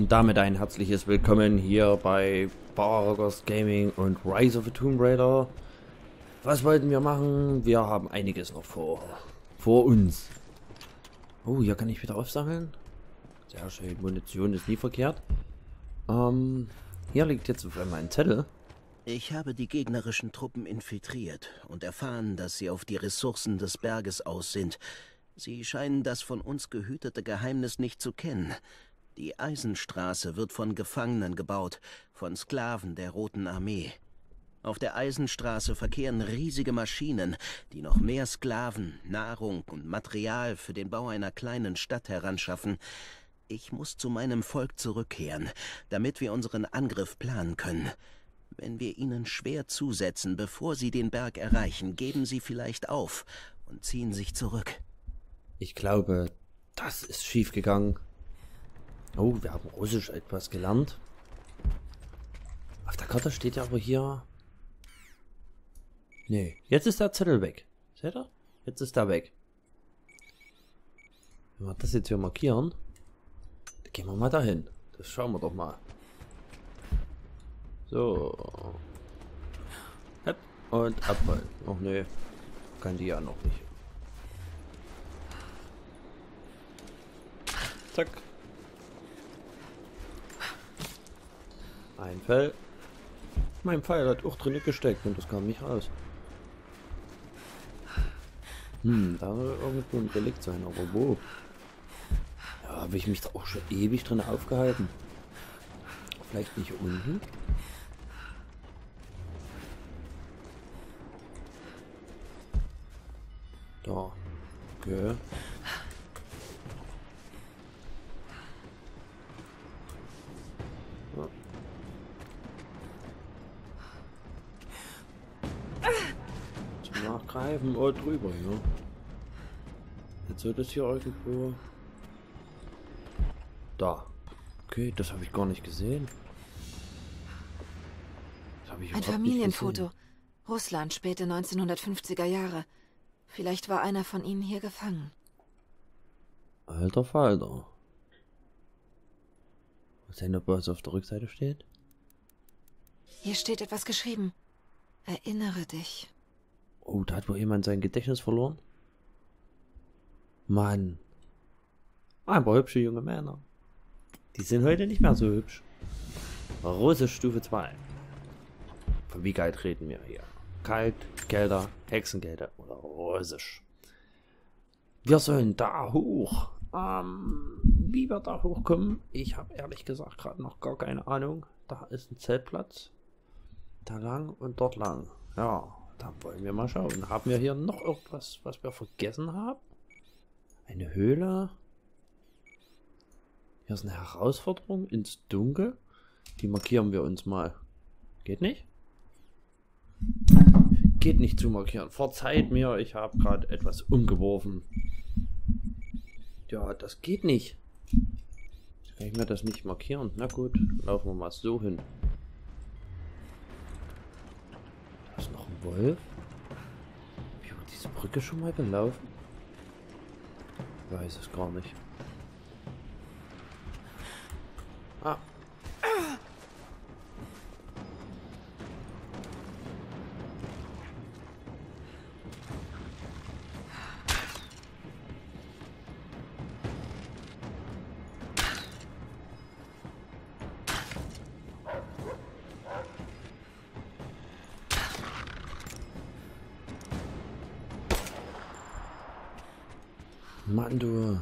Und damit ein herzliches Willkommen hier bei Barrockers Gaming und Rise of the Tomb Raider. Was wollten wir machen? Wir haben einiges noch vor. Vor uns. Oh, hier kann ich wieder aufsammeln. Sehr schön. Munition ist nie verkehrt. Ähm, hier liegt jetzt auf einmal ein Zettel. Ich habe die gegnerischen Truppen infiltriert und erfahren, dass sie auf die Ressourcen des Berges aus sind. Sie scheinen das von uns gehütete Geheimnis nicht zu kennen. Die Eisenstraße wird von Gefangenen gebaut, von Sklaven der Roten Armee. Auf der Eisenstraße verkehren riesige Maschinen, die noch mehr Sklaven, Nahrung und Material für den Bau einer kleinen Stadt heranschaffen. Ich muss zu meinem Volk zurückkehren, damit wir unseren Angriff planen können. Wenn wir ihnen schwer zusetzen, bevor sie den Berg erreichen, geben sie vielleicht auf und ziehen sich zurück. Ich glaube, das ist schief gegangen. Oh, wir haben Russisch etwas gelernt. Auf der Karte steht ja aber hier... Nee, jetzt ist der Zettel weg. Seht ihr? Jetzt ist er weg. Wenn wir das jetzt hier markieren, dann gehen wir mal dahin. Das schauen wir doch mal. So. Und abholen. Ach nee. Kann die ja noch nicht. Zack. Ein Fell. Mein Pfeil hat auch drin gesteckt und das kam nicht raus. Hm, da soll irgendwo ein Relikt sein, aber wo? Ja, habe ich mich da auch schon ewig drin aufgehalten. Vielleicht nicht unten? Da. Okay. Drüber, ja. Jetzt wird es hier irgendwo. Da. Okay, das habe ich gar nicht gesehen. Ein Familienfoto. Russland, späte 1950er Jahre. Vielleicht war einer von ihnen hier gefangen. Alter Falter. Was denn, ob was auf der Rückseite steht? Hier steht etwas geschrieben. Erinnere dich. Oh, da hat wohl jemand sein Gedächtnis verloren. Mann. Aber hübsche junge Männer. Die sind heute nicht mehr so hübsch. Russisch Stufe 2. Von wie kalt reden wir hier? Kalt, Gelder, Hexengelder oder Russisch? Wir sollen da hoch. Ähm, wie wir da hochkommen, ich habe ehrlich gesagt gerade noch gar keine Ahnung. Da ist ein Zeltplatz. Da lang und dort lang. Ja, da wollen wir mal schauen. Haben wir hier noch irgendwas, was wir vergessen haben? Eine Höhle. Hier ist eine Herausforderung ins Dunkel. Die markieren wir uns mal. Geht nicht? Geht nicht zu markieren. Verzeiht mir, ich habe gerade etwas umgeworfen. Ja, das geht nicht. Kann ich mir das nicht markieren. Na gut, laufen wir mal so hin. Da ist noch ein Wolf. Hab ich über diese Brücke schon mal gelaufen? Weiß es gar nicht. Ah. Mann, du.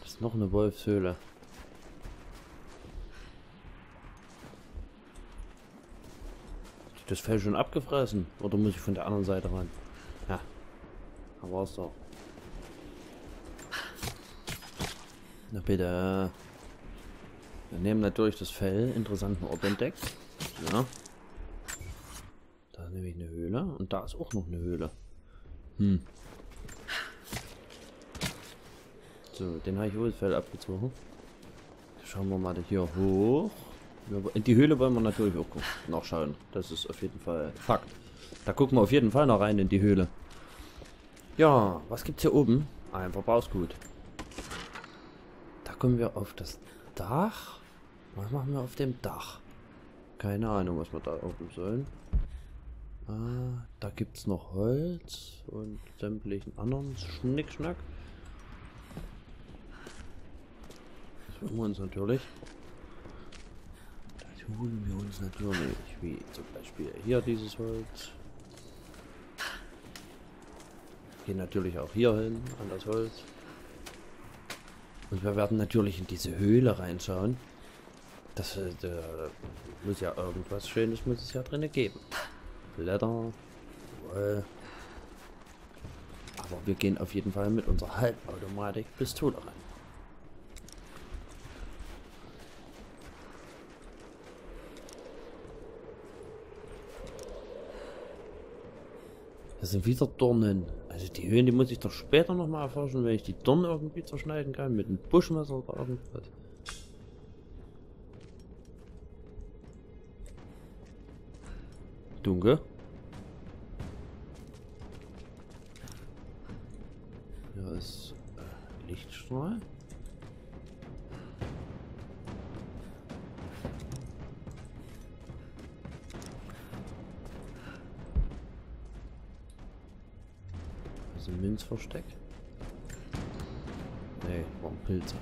Das ist noch eine Wolfshöhle. Das Fell schon abgefressen? Oder muss ich von der anderen Seite ran? Ja. Da war's doch. Na bitte. Wir nehmen natürlich das Fell. Interessanten Ort entdeckt. Ja. Da ist nämlich eine Höhle und da ist auch noch eine Höhle. Hm. So, den habe ich wohl das Fell abgezogen. Schauen wir mal hier hoch. In die Höhle wollen wir natürlich auch gucken, nachschauen. Das ist auf jeden Fall Fakt. Da gucken wir auf jeden Fall noch rein in die Höhle. Ja, was gibt's hier oben? Ein Verbrauchsgut. Da kommen wir auf das Dach. Was machen wir auf dem Dach? Keine Ahnung, was wir da oben sollen. Ah, da gibt es noch Holz und sämtlichen anderen Schnickschnack. Das holen wir uns natürlich. Das holen wir uns natürlich. Wie zum Beispiel hier dieses Holz. Gehen natürlich auch hier hin, an das Holz. Und wir werden natürlich in diese Höhle reinschauen. Das äh, muss ja irgendwas Schönes muss es ja drin geben. Blätter. Woll. Aber wir gehen auf jeden Fall mit unserer Halbautomatik-Pistole rein. Das sind wieder Dornen. Also die Höhen, die muss ich doch später nochmal erforschen, wenn ich die Dornen irgendwie zerschneiden kann. Mit einem Buschmesser oder irgendwas. Dunkel. Lichtstrahl. Also Münzversteck. Nee, warum Pilze?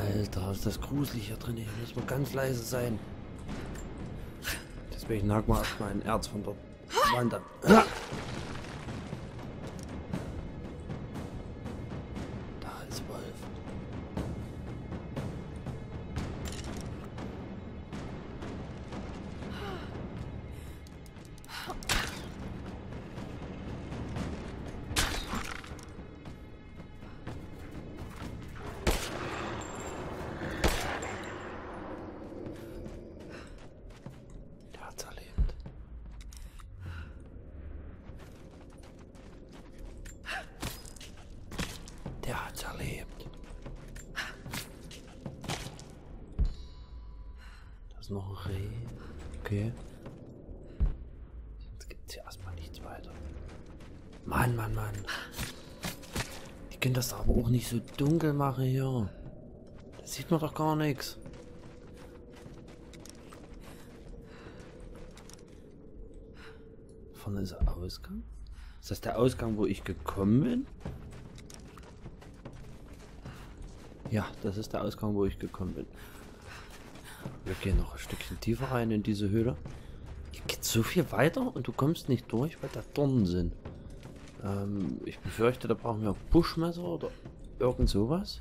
Alter, ist das gruselig hier drin. Hier muss man ganz leise sein. Deswegen nag mal erstmal ein Erz von der Wand an. Hier. Da sieht man doch gar nichts. Vorne ist der Ausgang. Ist das der Ausgang, wo ich gekommen bin? Ja, das ist der Ausgang, wo ich gekommen bin. Wir gehen noch ein Stückchen tiefer rein in diese Höhle. Hier geht so viel weiter und du kommst nicht durch, weil da Dornen sind. Ähm, ich befürchte, da brauchen wir Buschmesser oder irgend sowas.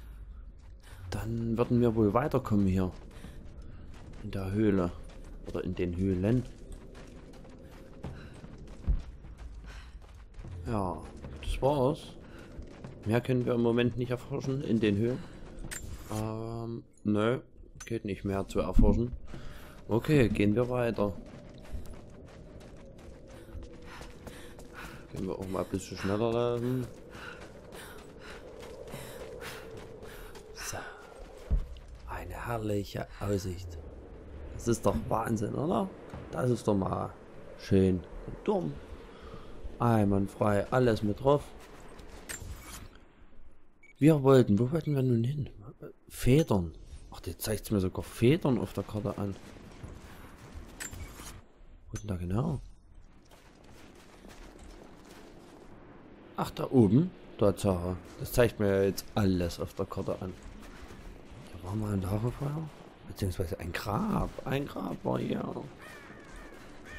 Dann würden wir wohl weiterkommen hier. In der Höhle. Oder in den Höhlen. Ja, das war's. Mehr können wir im Moment nicht erforschen in den Höhen. Ähm, nö, geht nicht mehr zu erforschen. Okay, gehen wir weiter. Gehen wir auch mal ein bisschen schneller laufen. So. Eine herrliche Aussicht. Das ist doch Wahnsinn, oder? Das ist doch mal schön. Und dumm. Einwandfrei, alles mit drauf. Wir wollten, wo wollten wir nun hin? Federn. Ach, jetzt zeigt mir sogar Federn auf der Karte an. Wo denn da genau? Ach, da oben. Tatsache. Das zeigt mir jetzt alles auf der Karte an. War mal ein Lagerfeuer. Beziehungsweise ein Grab. Ein Grab war hier.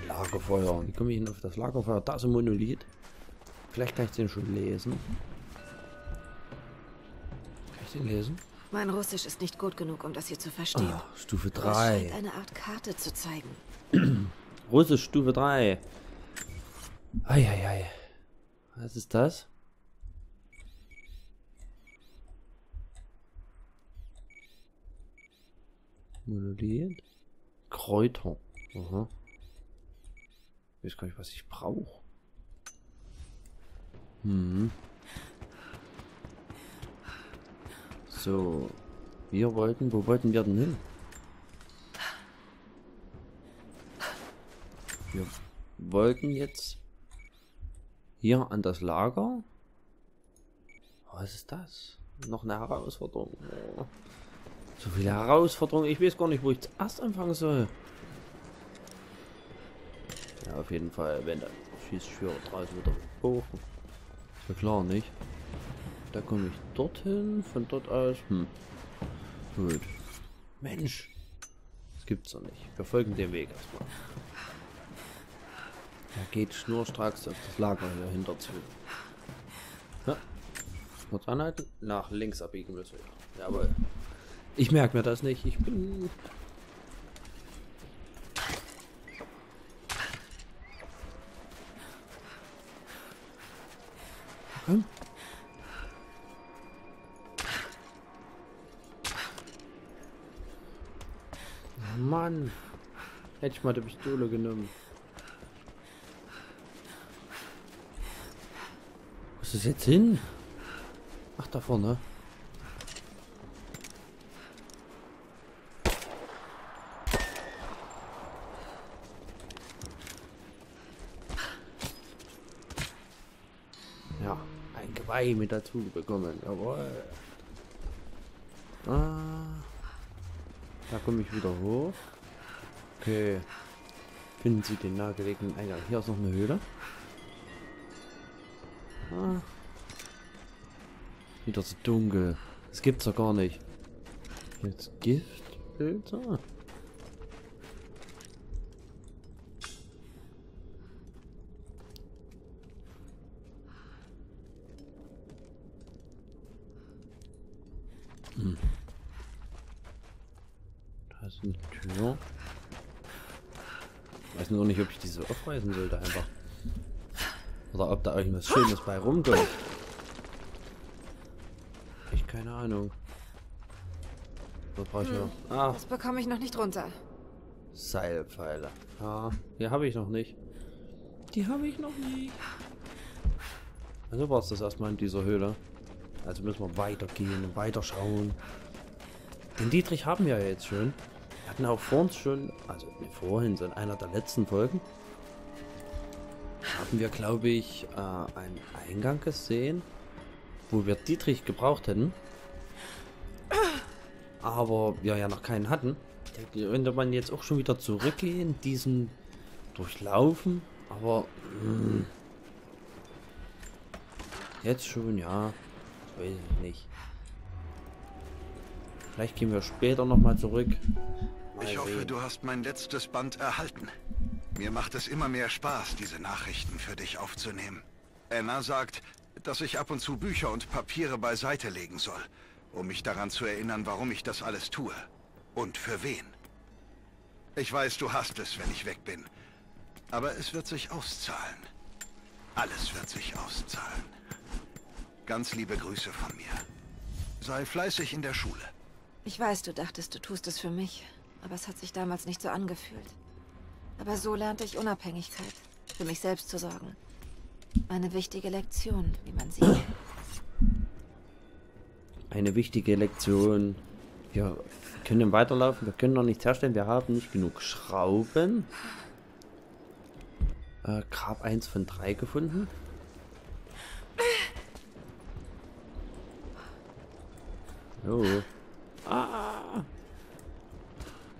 Lagerfeuer. Wie komme ich denn auf das Lagerfeuer? Da ist ein Monolith. Vielleicht kann ich den schon lesen. Kann ich den lesen? Mein Russisch ist nicht gut genug, um das hier zu verstehen. Ah, Stufe Aber es scheint 3. eine Art Karte zu zeigen. Russisch Stufe 3. Eieiei. Was ist das? Monolith. Kräuter. Aha. Ich weiß gar nicht, was ich brauche. Hm. So. Wir wollten, wo wollten wir denn hin? Wir wollten jetzt hier an das Lager. Was ist das? Noch eine Herausforderung. Oh. So viele Herausforderungen. Ich weiß gar nicht, wo ich zuerst anfangen soll. Ja, auf jeden Fall, wenn ich für draußen wieder hoch. Ist ja klar, nicht? Da komme ich dorthin, von dort aus. Hm. Gut. Mensch. Das gibt's doch nicht. Wir folgen dem Weg erstmal. Er geht schnurstracks auf das Lager hier hinter zu. Ja. Kurz anhalten. Nach links abbiegen müssen wir. Jawohl. Ich merke mir das nicht. Ich bin... Komm. Mann. Hätte ich mal die Pistole genommen. Wo ist jetzt hin? Ach, da vorne. Ja, Geweih mit dazu bekommen. Jawohl. Ah. Da komme ich wieder hoch. Okay. Finden Sie den nahegelegenen Eingang. Hier ist noch eine Höhle. Ah. Wieder so dunkel. Das gibt's doch gar nicht. Jetzt Giftfilter. Hm. Da ist eine Tür. Ich weiß nur nicht, aufreißen sollte einfach. Oder ob da irgendwas Schönes bei rumkommt. Ich keine Ahnung. Was brauche ich noch? Ah, Das bekomme ich noch nicht runter. Seilpfeile. Ah, die habe ich noch nicht. Die habe ich noch nicht. Also war es das erstmal in dieser Höhle. Also müssen wir weitergehen und weiterschauen. Den Dietrich haben wir ja jetzt schon. Wir hatten auch vor uns schon, also vorhin, so in einer der letzten Folgen, haben wir, glaube ich, äh, einen Eingang gesehen, wo wir Dietrich gebraucht hätten. Aber wir ja noch keinen hatten. Könnte man jetzt auch schon wieder zurückgehen, diesen durchlaufen, aber mh, jetzt schon, ja, weiß ich nicht. Vielleicht gehen wir später nochmal zurück. Mal Ich hoffe, sehen. du hast mein letztes Band erhalten. Mir macht es immer mehr Spaß, diese Nachrichten für dich aufzunehmen. Anna sagt, dass ich ab und zu Bücher und Papiere beiseite legen soll, um mich daran zu erinnern, warum ich das alles tue. Und für wen. Ich weiß, du hast es, wenn ich weg bin. Aber es wird sich auszahlen. Alles wird sich auszahlen. Ganz liebe Grüße von mir. Sei fleißig in der Schule. Ich weiß, du dachtest, du tust es für mich. Aber es hat sich damals nicht so angefühlt. Aber so lernte ich Unabhängigkeit. Für mich selbst zu sorgen. Eine wichtige Lektion, wie man sieht. Eine wichtige Lektion. Wir können weiterlaufen, wir können noch nichts herstellen, wir haben nicht genug Schrauben. Äh, Grab 1 von 3 gefunden. Jo. Ah.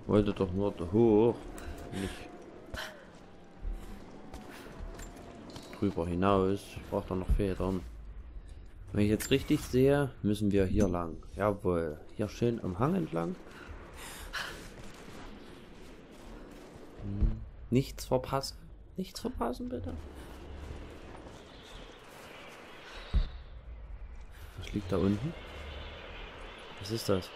Wollte doch nur hoch. Nicht drüber hinaus. Ich brauche da noch Federn. Wenn ich jetzt richtig sehe, müssen wir hier lang. Jawohl. Hier schön am Hang entlang. Hm. Nichts verpassen. Nichts verpassen, bitte. Was liegt da unten? Was ist das?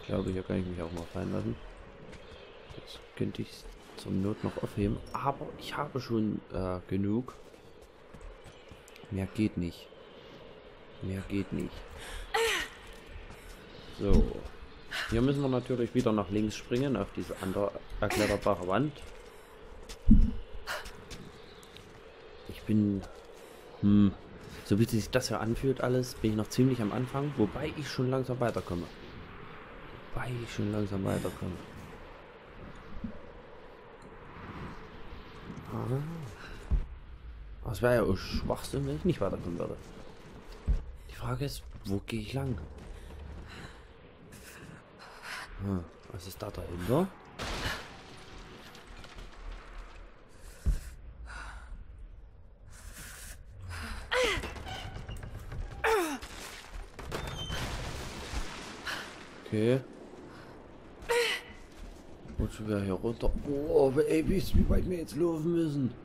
Ich glaube, hier kann ich mich auch mal fallen lassen. Das könnte ich zum Not noch aufheben. Aber ich habe schon äh, genug. Mehr geht nicht. Mehr geht nicht. So. Hier müssen wir natürlich wieder nach links springen, auf diese andere erkletterbare Wand. Ich bin... Hm. So wie sich das ja anfühlt alles, bin ich noch ziemlich am Anfang, wobei ich schon langsam weiterkomme. Wobei ich schon langsam weiterkomme. Das wäre ja Schwachsinn, wenn ich nicht weiterkommen würde. Die Frage ist, wo gehe ich lang? Hm, was ist da dahinter? Okay. Wozu wir hier runter? Oh, ey, wie weit wir jetzt laufen müssen?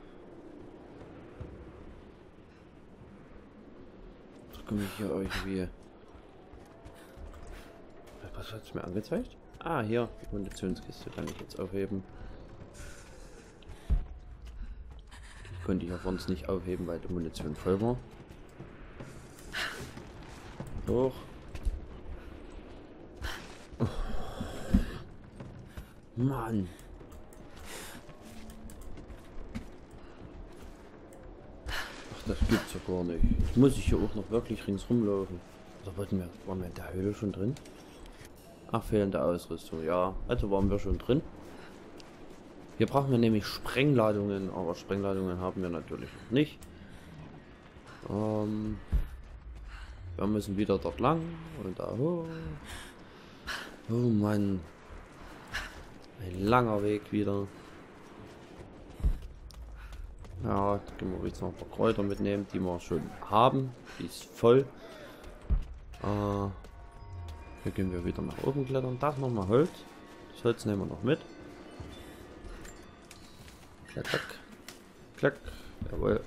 Drücke mich hier irgendwie. Was hat es mir angezeigt? Ah, hier, die Munitionskiste kann ich jetzt aufheben. Die konnte ich auf uns nicht aufheben, weil die Munition voll war. Hoch. Mann. Ach, das gibt's ja gar nicht. Jetzt muss ich hier auch noch wirklich ringsrum laufen. Oder wollten wir, waren wir in der Höhle schon drin? Ach, fehlende Ausrüstung. Ja, also waren wir schon drin. Hier brauchen wir nämlich Sprengladungen, aber Sprengladungen haben wir natürlich nicht. Ähm, wir müssen wieder dort lang und da hoch. Oh Mann. Ein langer Weg wieder. Ja, können wir jetzt noch ein paar Kräuter mitnehmen, die wir schon haben. Die ist voll. Äh, hier gehen wir wieder nach oben klettern. Da ist nochmal Holz. Das Holz nehmen wir noch mit. Klack, klack. Klack. Jawohl.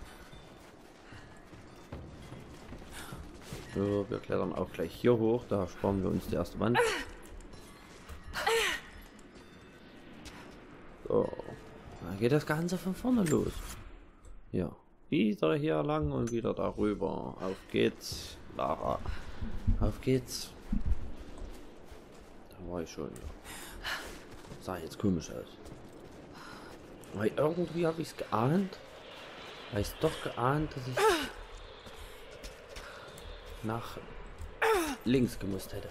So, wir klettern auch gleich hier hoch. Da sparen wir uns die erste Wand. So. Dann geht das Ganze von vorne los. Ja. Wieder hier lang und wieder darüber. Auf geht's, Lara. Auf geht's. Da war ich schon. Ja. Sah jetzt komisch aus. Weil irgendwie habe ich es geahnt. Weil ich doch geahnt, dass ich nach links gemusst hätte.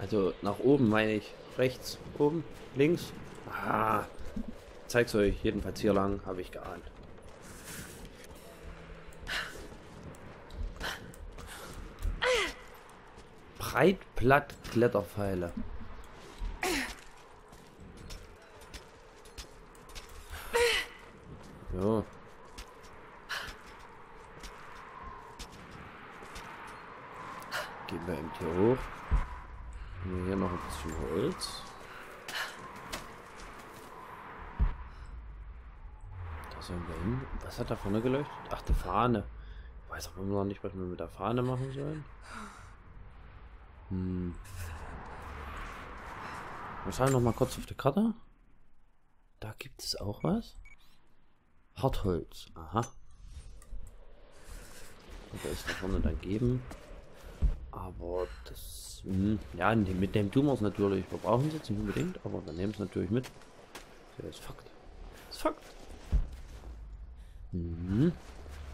Also nach oben meine ich. Rechts, oben, links. Ah, zeig's euch. Jedenfalls hier lang, habe ich geahnt. Breitblatt Kletterpfeile. Ja. Gehen wir eben hier hoch. Haben wir hier noch ein bisschen Holz. Da sollen wir hin. Was hat da vorne geleuchtet? Ach, die Fahne. Ich weiß aber noch nicht, was wir mit der Fahne machen sollen. Hm. Wir schauen noch mal kurz auf die Karte. Da gibt es auch was. Hartholz. Aha. Da ist da vorne dann geben. Aber das, mh, hm, ja, mit dem tun wir es natürlich. Wir brauchen es jetzt nicht unbedingt, aber wir nehmen es natürlich mit. Das ist Fakt. Das ist Fakt. Mhm.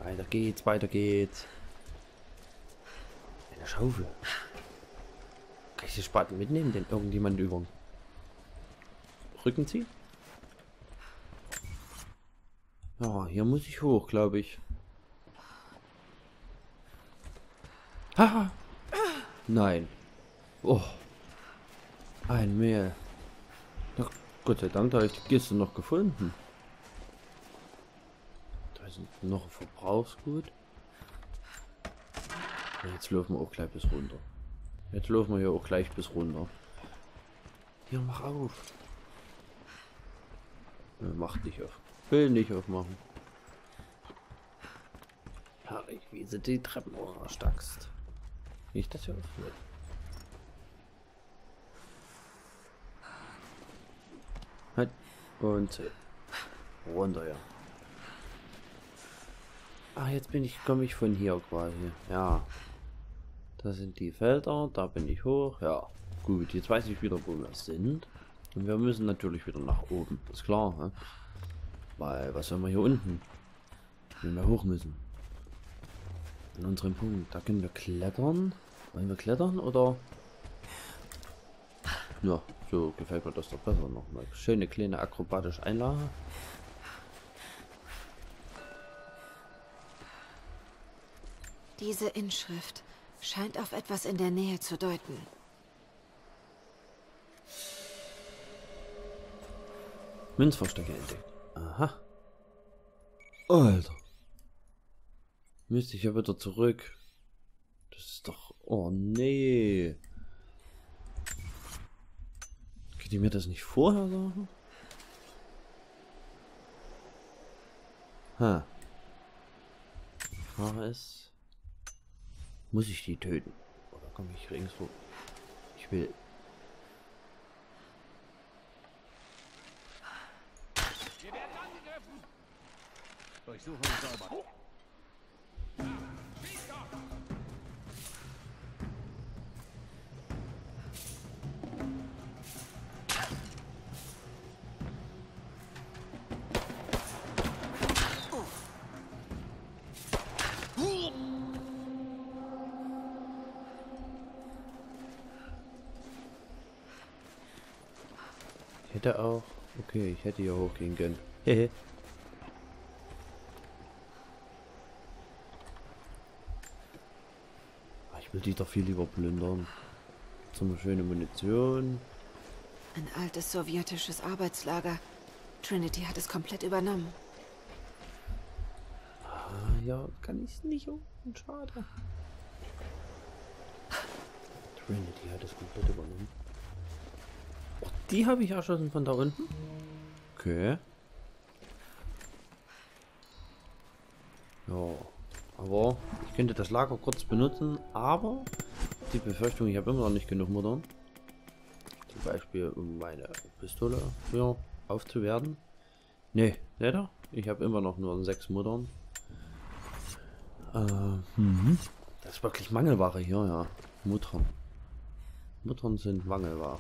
Weiter geht's, weiter geht's. Eine Schaufel. Kann ich den Spaten mitnehmen, den irgendjemand über Rücken zieht? Ja, hier muss ich hoch, glaube ich. Haha. Nein. Oh. Ein Mehl. Gott sei Dank, da habe ich die Kiste noch gefunden. Sind noch Verbrauchsgut. Jetzt laufen wir auch gleich bis runter. Jetzt laufen wir hier auch gleich bis runter. Hier, mach auf. Ja, macht nicht auf. Will nicht aufmachen. Herrlich, wie sie die Treppen stackst. Nicht, dass er öffnet. Halt. Und runter, ja. Ach, jetzt bin ich, komme ich von hier quasi. Ja. Da sind die Felder, da bin ich hoch. Ja, gut, jetzt weiß ich wieder, wo wir sind. Und wir müssen natürlich wieder nach oben. ist klar, ne? Weil, was sollen wir hier unten? Wenn wir hoch müssen an unserem Punkt. Da können wir klettern. Wollen wir klettern oder? Ja, so gefällt mir das doch besser noch. Mal schöne kleine akrobatische Einlage. Diese Inschrift scheint auf etwas in der Nähe zu deuten. Münzverstecke entdeckt. Aha. Alter. Müsste ich ja wieder zurück. Das ist doch... Oh, nee. Könnt ihr mir das nicht vorher sagen? Ha. Die Frage ist... Muss ich die töten? Oder komme ich ringsrum? Ich will... Durchsuchung sauber. Hätte auch... Okay, ich hätte hier hochgehen können. Hehe. Ah, Ich will die doch viel lieber plündern. So eine schöne Munition. Ein altes sowjetisches Arbeitslager. Trinity hat es komplett übernommen. Ah, ja, kann ich nicht holen. Schade. Trinity hat es komplett übernommen. Die habe ich erschossen von da unten. Okay. Ja, aber ich könnte das Lager kurz benutzen, aber die Befürchtung, ich habe immer noch nicht genug Muttern. Zum Beispiel, um meine Pistole ja, aufzuwerten. Nee, seht ihr? Ich habe immer noch nur sechs Muttern. Äh, mhm. Das ist wirklich Mangelware hier, ja. Muttern. Muttern sind Mangelware.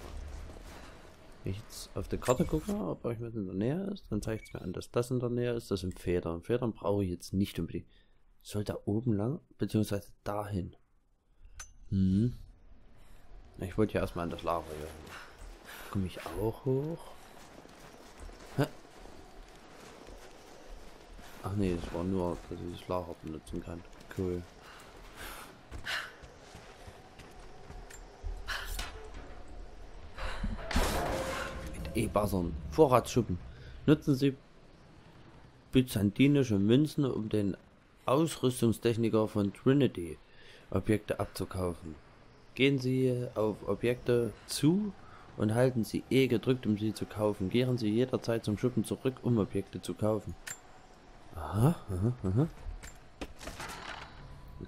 Wenn ich jetzt auf der Karte gucke, ob irgendwas in der Nähe ist, dann zeigt es mir an, dass das in der Nähe ist. Das sind Federn. Federn brauche ich jetzt nicht unbedingt. Soll da oben lang, beziehungsweise dahin. Hm. Ich wollte ja erstmal an das Lager hier. Komme ich auch hoch? Hä? Ach nee, es war nur, dass ich das Lager benutzen kann. Cool. E-Buzzern. Vorratsschuppen. Nutzen Sie byzantinische Münzen, um den Ausrüstungstechniker von Trinity Objekte abzukaufen. Gehen Sie auf Objekte zu und halten Sie E gedrückt, um sie zu kaufen. Kehren Sie jederzeit zum Schuppen zurück, um Objekte zu kaufen. Aha, aha, aha.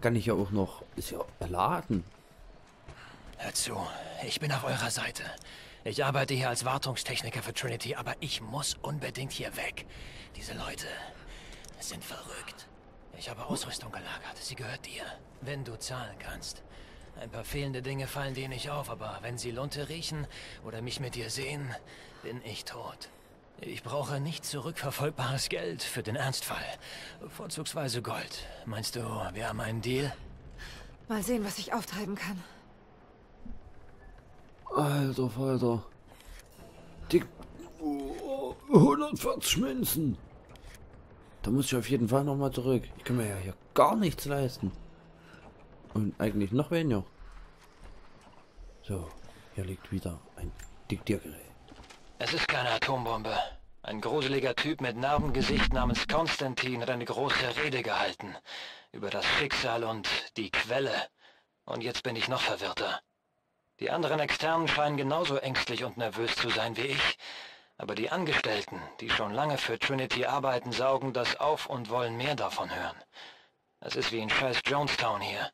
Kann ich ja auch noch... Ist ja erladen. Hört zu, ich bin auf eurer Seite. Ich arbeite hier als Wartungstechniker für Trinity, aber ich muss unbedingt hier weg. Diese Leute sind verrückt. Ich habe Ausrüstung gelagert. Sie gehört dir. Wenn du zahlen kannst. Ein paar fehlende Dinge fallen dir nicht auf, aber wenn sie Lunte riechen oder mich mit dir sehen, bin ich tot. Ich brauche nicht zurückverfolgbares Geld für den Ernstfall. Vorzugsweise Gold. Meinst du, wir haben einen Deal? Mal sehen, was ich auftreiben kann. Alter Falter. Die... Oh, 140 Münzen. Da muss ich auf jeden Fall nochmal zurück. Ich kann mir ja hier gar nichts leisten. Und eigentlich noch weniger. So, hier liegt wieder ein Diktiergerät. Es ist keine Atombombe. Ein gruseliger Typ mit Narbengesicht namens Konstantin hat eine große Rede gehalten. Über das Schicksal und die Quelle. Und jetzt bin ich noch verwirrter. Die anderen Externen scheinen genauso ängstlich und nervös zu sein wie ich. Aber die Angestellten, die schon lange für Trinity arbeiten, saugen das auf und wollen mehr davon hören. Es ist wie in scheiß Jonestown hier.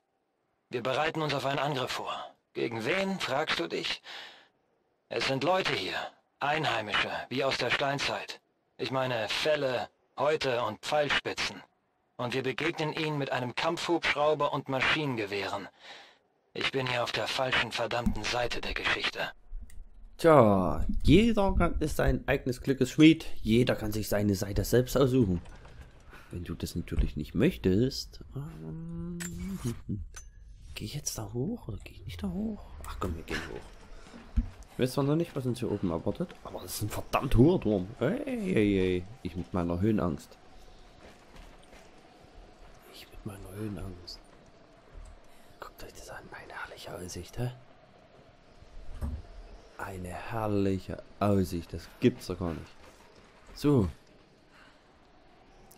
Wir bereiten uns auf einen Angriff vor. Gegen wen, fragst du dich? Es sind Leute hier, Einheimische, wie aus der Steinzeit. Ich meine Fälle, Häute und Pfeilspitzen. Und wir begegnen ihnen mit einem Kampfhubschrauber und Maschinengewehren. Ich bin hier auf der falschen verdammten Seite der Geschichte. Tja, jeder ist sein eigenes Glückes Schmied. Jeder kann sich seine Seite selbst aussuchen. Wenn du das natürlich nicht möchtest. Ähm, gehe ich jetzt da hoch oder gehe ich nicht da hoch? Ach komm, wir gehen hoch. Ich weiß zwar noch nicht, was uns hier oben erwartet, aber es ist ein verdammt hoher Turm. Ey, ey, ey. Ich mit meiner Höhenangst. Ich mit meiner Höhenangst. Guckt euch das an. Eine herrliche Aussicht, hä? Eine herrliche Aussicht. Das gibt's doch gar nicht. So.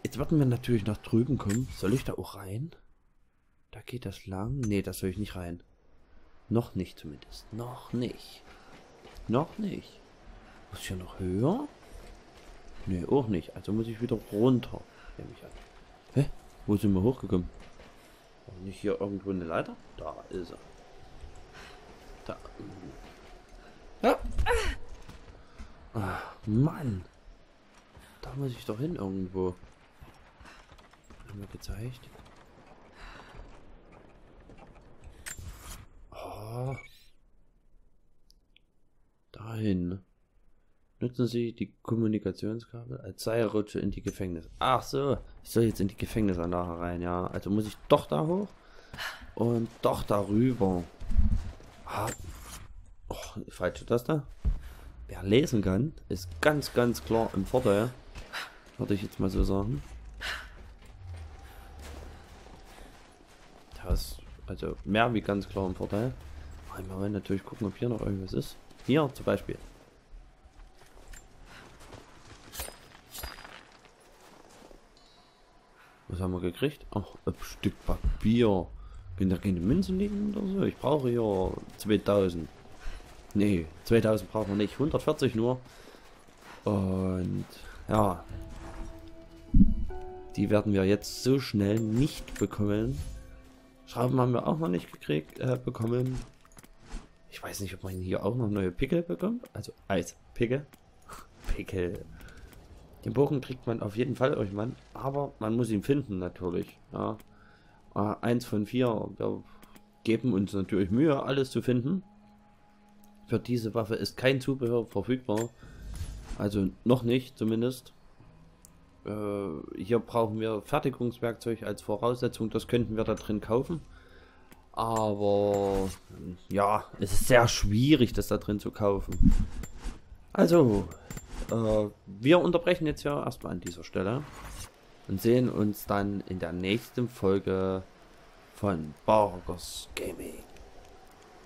Jetzt werden wir natürlich nach drüben kommen. Soll ich da auch rein? Da geht das lang. Nee, da soll ich nicht rein. Noch nicht zumindest. Noch nicht. Noch nicht. Muss ich ja noch höher? Nee, auch nicht. Also muss ich wieder runter. Nehme ich an. Hä? Wo sind wir hochgekommen? Nicht hier irgendwo eine Leiter? Da ist er. Da. Ja. Ach, Mann. Da muss ich doch hin irgendwo. Haben wir gezeigt. Oh. Dahin. Nutzen Sie die Kommunikationskabel als Seilrutsche in die Gefängnis. Ach so, ich soll jetzt in die Gefängnisanlage rein, ja. Also muss ich doch da hoch und doch darüber. Oh, falsche Taste. Wer lesen kann, ist ganz, ganz klar im Vorteil. Würde ich jetzt mal so sagen. Das also mehr wie ganz klar im Vorteil. Wir wollen natürlich gucken, ob hier noch irgendwas ist. Hier zum Beispiel. Was haben wir gekriegt? Ach, ein Stück Papier. Können da keine Münzen nehmen oder so? Ich brauche hier 2000. Nee, 2000 brauchen wir nicht. 140 nur. Und ja. Die werden wir jetzt so schnell nicht bekommen. Schrauben haben wir auch noch nicht gekriegt, äh, bekommen. Ich weiß nicht, ob man hier auch noch neue Pickel bekommt. Also Eispickel. Pickel. Den Bogen kriegt man auf jeden Fall irgendwann, aber man muss ihn finden natürlich. Ja. Äh, eins von vier. Wir geben uns natürlich Mühe, alles zu finden. Für diese Waffe ist kein Zubehör verfügbar. Also noch nicht zumindest. Äh, hier brauchen wir Fertigungswerkzeug als Voraussetzung. Das könnten wir da drin kaufen. Aber ja, es ist sehr schwierig, das da drin zu kaufen. Also, äh, wir unterbrechen jetzt ja erstmal an dieser Stelle und sehen uns dann in der nächsten Folge von Burgers Gaming.